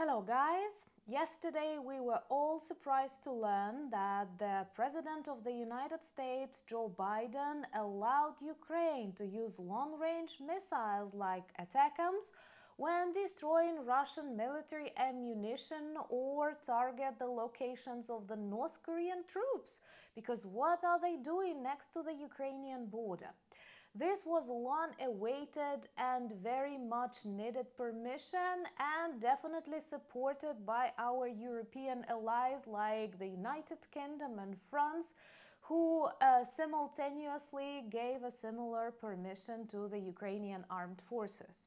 Hello, guys. Yesterday, we were all surprised to learn that the President of the United States, Joe Biden, allowed Ukraine to use long range missiles like ATACMS when destroying Russian military ammunition or target the locations of the North Korean troops. Because what are they doing next to the Ukrainian border? This was long awaited and very much needed permission and definitely supported by our European allies like the United Kingdom and France who uh, simultaneously gave a similar permission to the Ukrainian armed forces.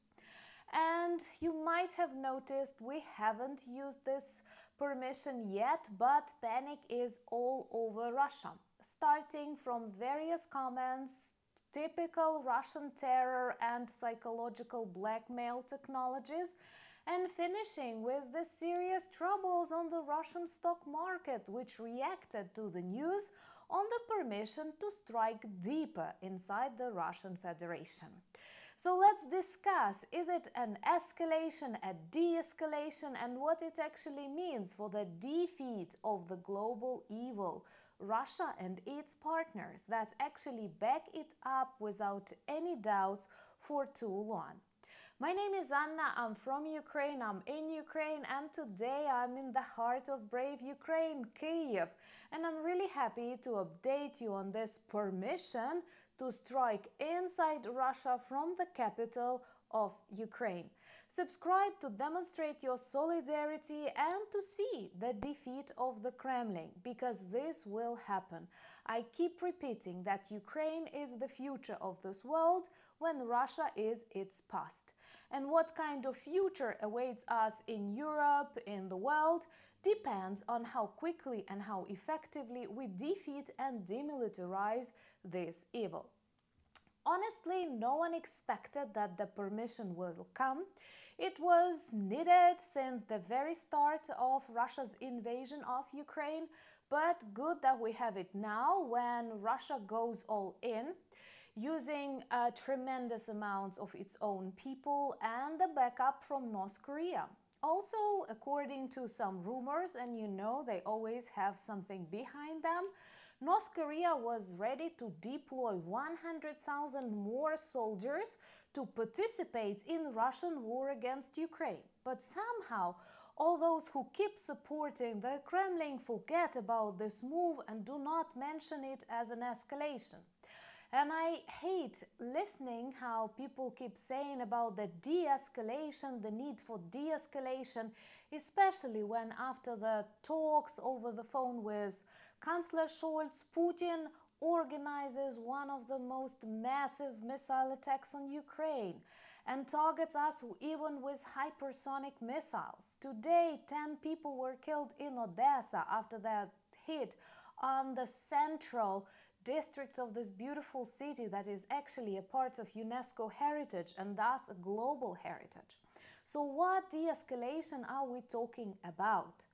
And you might have noticed we haven't used this permission yet, but panic is all over Russia, starting from various comments typical Russian terror and psychological blackmail technologies, and finishing with the serious troubles on the Russian stock market, which reacted to the news on the permission to strike deeper inside the Russian Federation. So let's discuss is it an escalation, a de escalation, and what it actually means for the defeat of the global evil Russia and its partners that actually back it up without any doubts for too long. My name is Anna, I'm from Ukraine, I'm in Ukraine, and today I'm in the heart of brave Ukraine, Kiev. And I'm really happy to update you on this permission to strike inside Russia from the capital of Ukraine. Subscribe to demonstrate your solidarity and to see the defeat of the Kremlin, because this will happen. I keep repeating that Ukraine is the future of this world when Russia is its past. And what kind of future awaits us in Europe, in the world, depends on how quickly and how effectively we defeat and demilitarize this evil. Honestly, no one expected that the permission will come. It was needed since the very start of Russia's invasion of Ukraine, but good that we have it now when Russia goes all in, using tremendous amounts of its own people and the backup from North Korea. Also, according to some rumors, and you know they always have something behind them, North Korea was ready to deploy 100,000 more soldiers to participate in Russian war against Ukraine. But somehow, all those who keep supporting the Kremlin forget about this move and do not mention it as an escalation. And I hate listening how people keep saying about the de escalation, the need for de escalation, especially when after the talks over the phone with Chancellor Scholz, Putin organizes one of the most massive missile attacks on Ukraine and targets us even with hypersonic missiles. Today, 10 people were killed in Odesa after that hit on the central district of this beautiful city that is actually a part of UNESCO heritage and thus a global heritage. So, what de escalation are we talking about?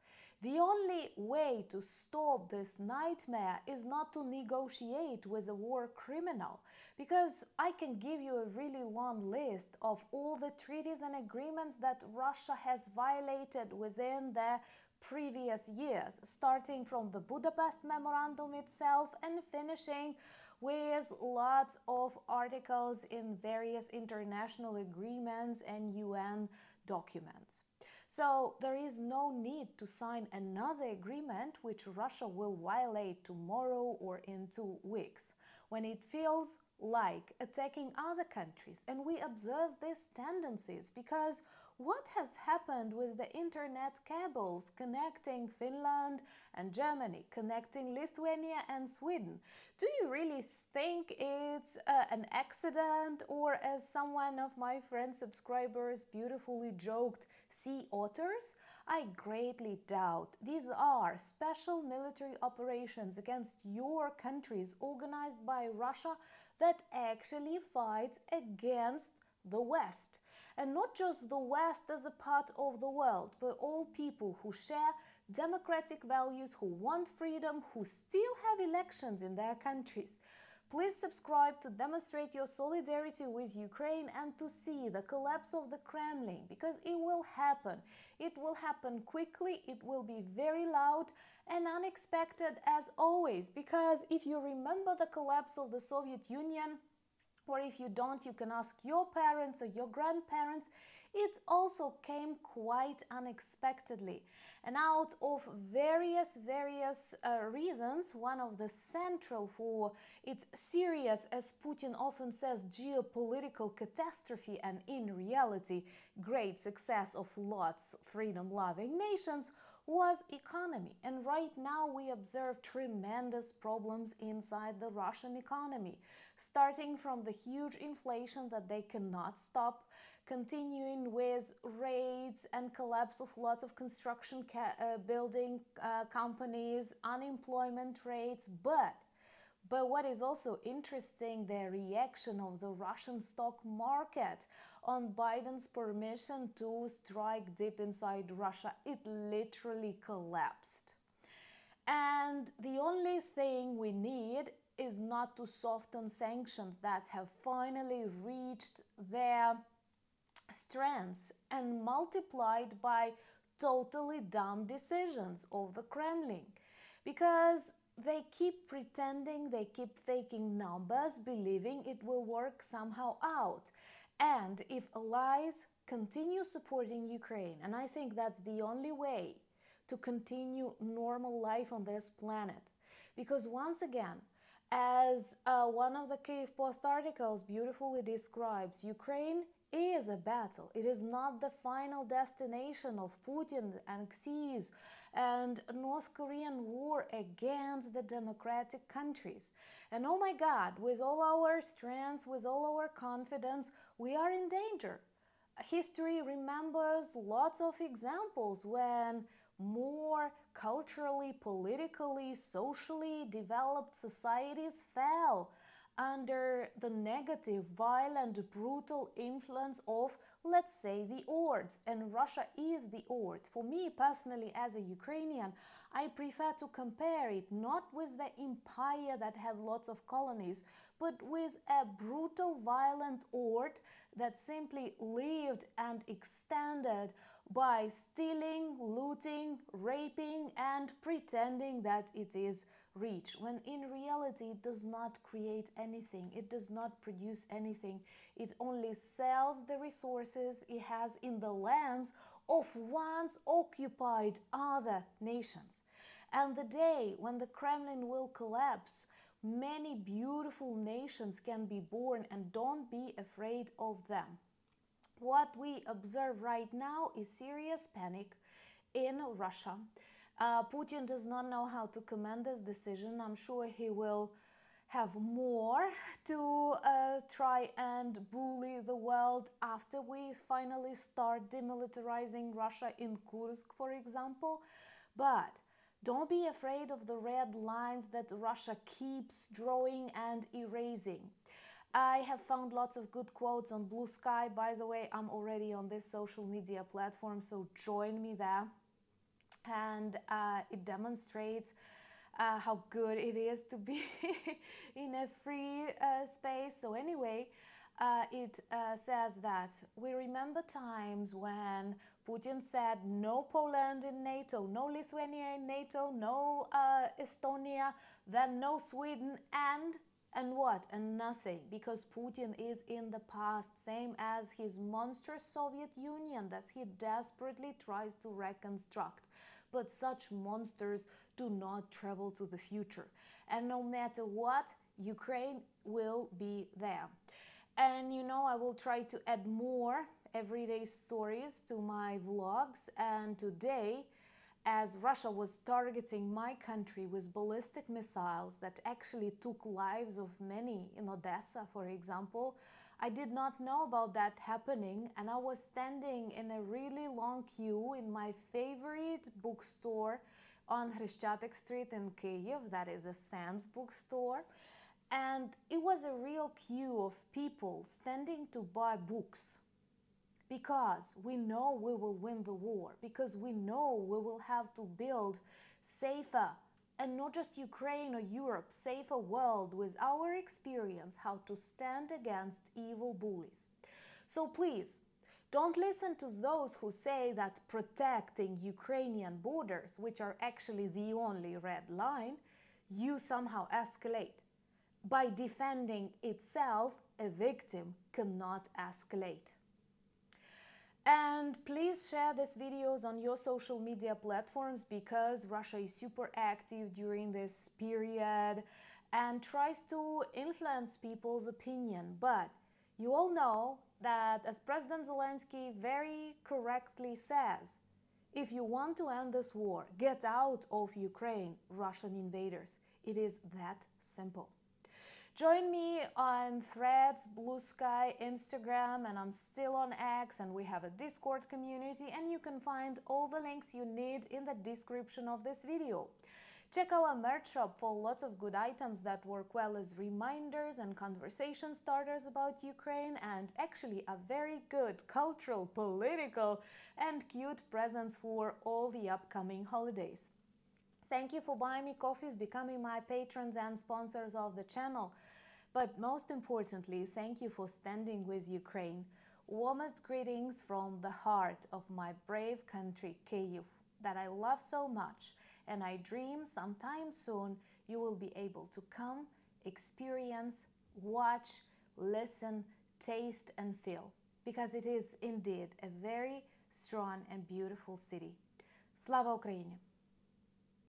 The only way to stop this nightmare is not to negotiate with a war criminal, because I can give you a really long list of all the treaties and agreements that Russia has violated within the previous years, starting from the Budapest Memorandum itself and finishing with lots of articles in various international agreements and UN documents. So there is no need to sign another agreement which Russia will violate tomorrow or in two weeks when it feels like attacking other countries. And we observe these tendencies because what has happened with the internet cables connecting Finland and Germany, connecting Lithuania and Sweden? Do you really think it's uh, an accident or as someone of my friend subscribers beautifully joked, sea otters? I greatly doubt. These are special military operations against your countries organized by Russia that actually fights against the West. And not just the West as a part of the world, but all people who share democratic values, who want freedom, who still have elections in their countries. Please subscribe to demonstrate your solidarity with Ukraine and to see the collapse of the Kremlin because it will happen. It will happen quickly, it will be very loud and unexpected as always. Because if you remember the collapse of the Soviet Union, or if you don't, you can ask your parents or your grandparents it also came quite unexpectedly. And out of various, various uh, reasons, one of the central for its serious, as Putin often says, geopolitical catastrophe and in reality, great success of lots freedom-loving nations was economy. And right now we observe tremendous problems inside the Russian economy, starting from the huge inflation that they cannot stop, continuing with raids and collapse of lots of construction uh, building uh, companies, unemployment rates, but but what is also interesting, the reaction of the Russian stock market on Biden's permission to strike deep inside Russia. It literally collapsed. And the only thing we need is not to soften sanctions that have finally reached their strengths and multiplied by totally dumb decisions of the Kremlin. Because they keep pretending, they keep faking numbers, believing it will work somehow out. And if allies continue supporting Ukraine, and I think that's the only way to continue normal life on this planet. Because once again, as uh, one of the Kyiv Post articles beautifully describes, Ukraine is a battle. It is not the final destination of Putin and Xi's and North Korean war against the democratic countries. And oh my God, with all our strengths, with all our confidence, we are in danger. History remembers lots of examples when more culturally, politically, socially developed societies fell under the negative, violent, brutal influence of, let's say, the Ords. And Russia is the Ord. For me personally, as a Ukrainian, I prefer to compare it not with the empire that had lots of colonies, but with a brutal, violent Ord that simply lived and extended by stealing, looting, raping, and pretending that it is rich, when in reality it does not create anything, it does not produce anything, it only sells the resources it has in the lands of once occupied other nations. And the day when the Kremlin will collapse, many beautiful nations can be born and don't be afraid of them. What we observe right now is serious panic in Russia. Uh, Putin does not know how to command this decision. I'm sure he will have more to uh, try and bully the world after we finally start demilitarizing Russia in Kursk, for example. But don't be afraid of the red lines that Russia keeps drawing and erasing. I have found lots of good quotes on Bluesky. By the way, I'm already on this social media platform, so join me there. And uh, it demonstrates uh, how good it is to be in a free uh, space. So, anyway, uh, it uh, says that we remember times when Putin said no Poland in NATO, no Lithuania in NATO, no uh, Estonia, then no Sweden, and and what? And nothing, because Putin is in the past, same as his monstrous Soviet Union that he desperately tries to reconstruct. But such monsters do not travel to the future. And no matter what, Ukraine will be there. And you know, I will try to add more everyday stories to my vlogs. And today, as Russia was targeting my country with ballistic missiles that actually took lives of many in Odesa, for example, I did not know about that happening, and I was standing in a really long queue in my favorite bookstore on Khreshchatyk Street in Kiev, that is a Sens bookstore. And it was a real queue of people standing to buy books because we know we will win the war, because we know we will have to build safer and not just Ukraine or Europe, safer world with our experience how to stand against evil bullies. So please, don't listen to those who say that protecting Ukrainian borders, which are actually the only red line, you somehow escalate. By defending itself, a victim cannot escalate. And please share these videos on your social media platforms because Russia is super active during this period and tries to influence people's opinion. But you all know that, as President Zelensky very correctly says, if you want to end this war, get out of Ukraine, Russian invaders. It is that simple. Join me on Threads, Bluesky, Instagram, and I'm still on X, and we have a Discord community, and you can find all the links you need in the description of this video. Check our merch shop for lots of good items that work well as reminders and conversation starters about Ukraine, and actually a very good cultural, political, and cute presents for all the upcoming holidays. Thank you for buying me coffees, becoming my patrons and sponsors of the channel. But most importantly, thank you for standing with Ukraine. Warmest greetings from the heart of my brave country, Kyiv, that I love so much, and I dream sometime soon you will be able to come, experience, watch, listen, taste, and feel, because it is indeed a very strong and beautiful city. Slava Ukraini!